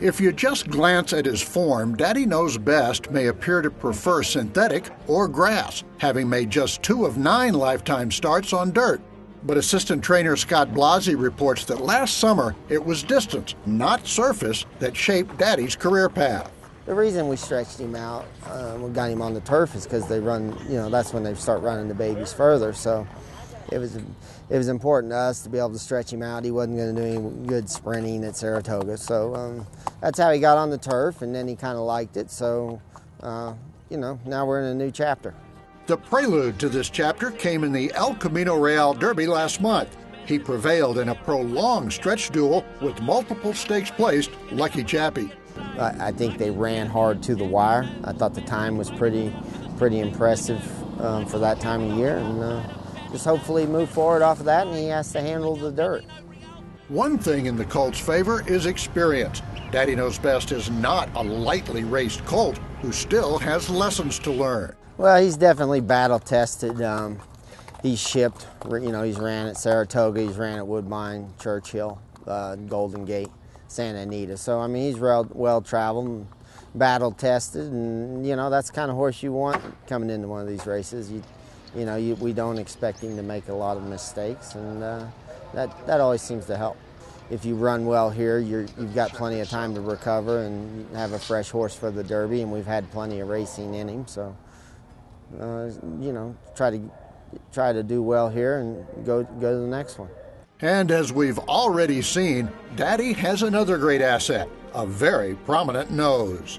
If you just glance at his form, Daddy Nose Best may appear to prefer synthetic or grass, having made just two of nine lifetime starts on dirt. But assistant trainer Scott Blasi reports that last summer it was distance, not surface, that shaped Daddy's career path. The reason we stretched him out, uh, we got him on the turf, is because they run, you know, that's when they start running the babies further. So it was it was important to us to be able to stretch him out. He wasn't going to do any good sprinting at Saratoga, so um, that's how he got on the turf, and then he kind of liked it. So, uh, you know, now we're in a new chapter. The prelude to this chapter came in the El Camino Real Derby last month. He prevailed in a prolonged stretch duel with multiple stakes placed Lucky Chappie. I, I think they ran hard to the wire. I thought the time was pretty, pretty impressive um, for that time of year, and uh, just hopefully move forward off of that, and he has to handle the dirt. One thing in the Colt's favor is experience. Daddy Nose Best is not a lightly raced colt who still has lessons to learn. Well, he's definitely battle tested. Um, he's shipped, you know, he's ran at Saratoga, he's ran at Woodbine, Churchill, uh, Golden Gate, Santa Anita. So, I mean, he's well, well traveled, battle tested, and, you know, that's the kind of horse you want coming into one of these races. You, you know, you, we don't expect him to make a lot of mistakes, and uh, that, that always seems to help. If you run well here, you have got plenty of time to recover and have a fresh horse for the Derby, and we've had plenty of racing in him. So, uh, you know, try to try to do well here and go go to the next one. And as we've already seen, Daddy has another great asset, a very prominent nose.